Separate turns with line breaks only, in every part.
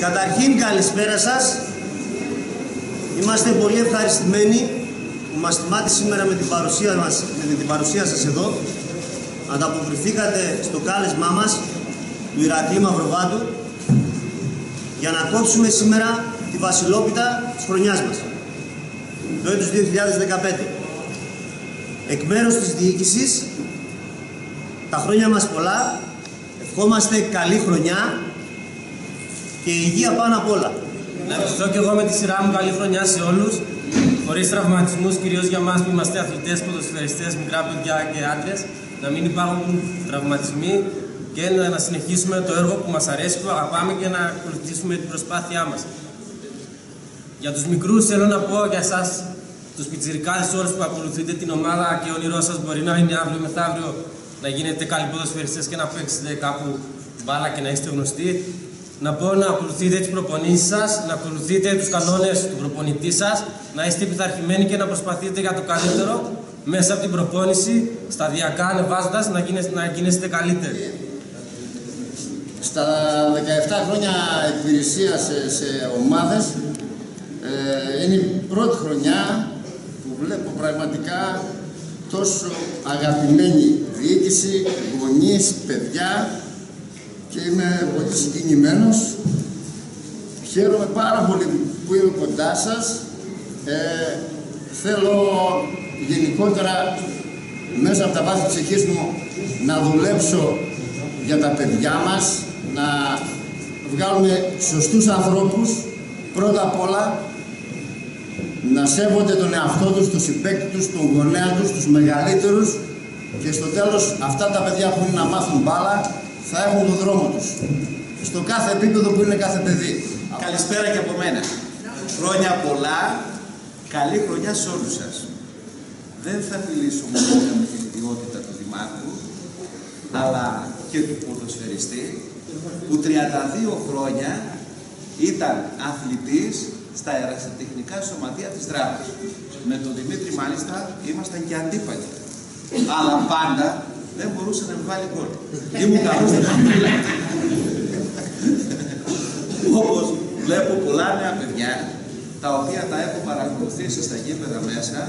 Καταρχήν καλησπέρα σας. Είμαστε πολύ ευχαριστημένοι που μας τιμάτε σήμερα με την παρουσία, μας, με την παρουσία σας εδώ. Ανταποκριθήκατε στο κάλεσμά μας του Ηρακλή Μαυροβάτου για να κόψουμε σήμερα τη βασιλόπιτα της χρονιάς μας, το έτος 2015. Εκ μέρους της διοίκησης, τα χρόνια μας πολλά, ευχόμαστε καλή χρονιά και υγεία πάνω απ' όλα.
Να ευχηθώ και εγώ με τη σειρά μου καλή χρονιά σε όλους, χωρίς τραυματισμούς, κυρίως για μας που είμαστε αθλητές, ποδοσφαιριστές, μικρά παιδιά και άντρες, να μην υπάρχουν τραυματισμοί και να συνεχίσουμε το έργο που μας αρέσει, που αγαπάμε και να ακολουθήσουμε την προσπάθειά μας. Για τους μικρούς θέλω να πω για εσάς, τους πιτσιρικάδες όλους που ακολουθείτε την ομάδα και ο όνειρό σας μπορεί να είναι αύριο μεθαύριο να γίνετε καλοί ποδοσφαιριστές και να παίξετε κάπου μπάλα και να είστε γνωστοί να πω να ακολουθείτε τις προπονήσεις σας, να ακολουθείτε τους κανόνες του προπονητή σας, να είστε πειθαρχημένοι και να προσπαθείτε για το καλύτερο μέσα από την προπόνηση, σταδιακά ανεβάζοντας να γίνεστε, να γίνεστε καλύτεροι.
Στα 17 χρόνια υπηρεσία σε, σε ομάδες ε, είναι η πρώτη χρονιά που βλέπω πραγματικά τόσο αγαπημένη διοίκηση, γονείς, παιδιά και είμαι πολύ συγκινημένος. Χαίρομαι πάρα πολύ που είμαι κοντά σας. Ε, θέλω γενικότερα μέσα από τα βάθη της ψυχής μου να δουλέψω για τα παιδιά μας, να βγάλουμε σωστούς ανθρώπους, πρώτα απ' όλα να σέβονται τον εαυτό τους, τον συμπέκτη τους, τον γονέα τους, τους μεγαλύτερους και στο τέλος αυτά τα παιδιά που είναι να μάθουν μπάλα θα έχουν τον δρόμο τους. Στο κάθε επίπεδο που είναι κάθε παιδί.
Καλησπέρα και από μένα. Χρόνια πολλά, καλή χρονιά σε όλους σας. Δεν θα μιλήσω μόνο με την ιδιότητα του Δημάρχου, αλλά και του ποδοσφαιριστή, που 32 χρόνια ήταν αθλητής στα αεραστεχνικά σωματεία της Δράβης. Με τον Δημήτρη μάλιστα ήμασταν και αντίπαλοι. Αλλά πάντα δεν μπορούσε να βάλει γκολ. Ήμουν καλός στην παντούλα. Όπως βλέπω πολλά νέα παιδιά, τα οποία τα έχω παρακολουθήσει στα γήπεδα μέσα,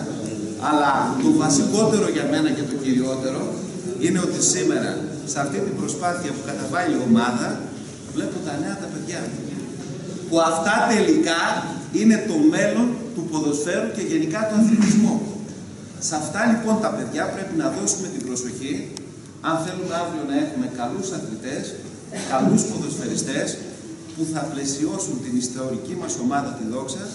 αλλά το βασικότερο για μένα και το κυριότερο είναι ότι σήμερα, σε αυτή την προσπάθεια που καταβάλει η ομάδα, βλέπω τα νέα τα παιδιά. Που αυτά τελικά είναι το μέλλον του ποδοσφαίρου και γενικά του αθλητισμού. Σε αυτά λοιπόν τα παιδιά πρέπει να δώσουμε την προσοχή αν θέλουμε αύριο να έχουμε καλούς αθλητές, καλούς ποδοσφαιριστές που θα πλαισιώσουν την ιστορική μας ομάδα τη δόξα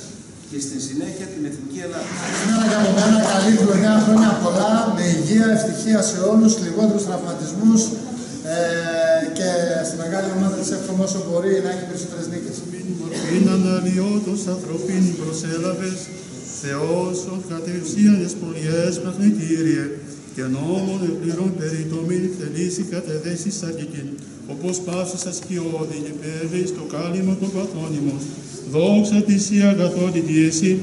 και στη συνέχεια την Εθνική Ελλάδα.
Σήμερα για μένα καλή χρονιά, χρόνια πολλά, με υγεία, ευτυχία σε όλους, λιγότερους τραυματισμούς ε, και στη μεγάλη ομάδα της εύχομαι όσο μπορεί να έχει περισσότερες νίκες.
Μορφήν αναλυότος ανθρωπίν προσέλαβες, Θεός ο κατευσίανες πολιές παιχνητήριε, και νόμον επληρών περί το μην θελήσει κατεδέσεις αγγικήν, όπως πάσης ασκιώδη και πέδει στο κάλυμα των παθόνιμος. Δόξα της η αγαθότητη εσύ,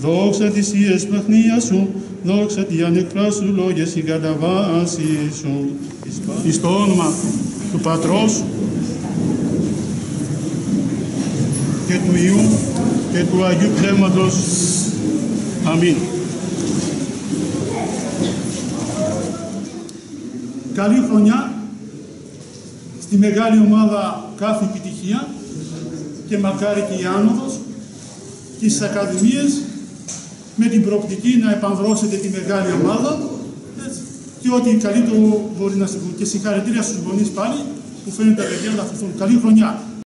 δόξα της η εσπαχνία σου, δόξα τη ανεκρά σου λόγια η καταβάση σου. Εις το όνομα του Πατρός και του Ιού και του Αγίου Πνεύματος. Αμήν. Καλή χρονιά στη μεγάλη ομάδα κάθε επιτυχία και μακάρι και η άνοδος και στις ακαδημίες με την προοπτική να επανδρώσετε τη μεγάλη ομάδα έτσι, και ό,τι καλύτερο μπορεί να συμβεί. Και συγχαρητήρια στους γονείς πάλι που φαίνεται τα παιδιά να αφηθούν. Καλή χρονιά.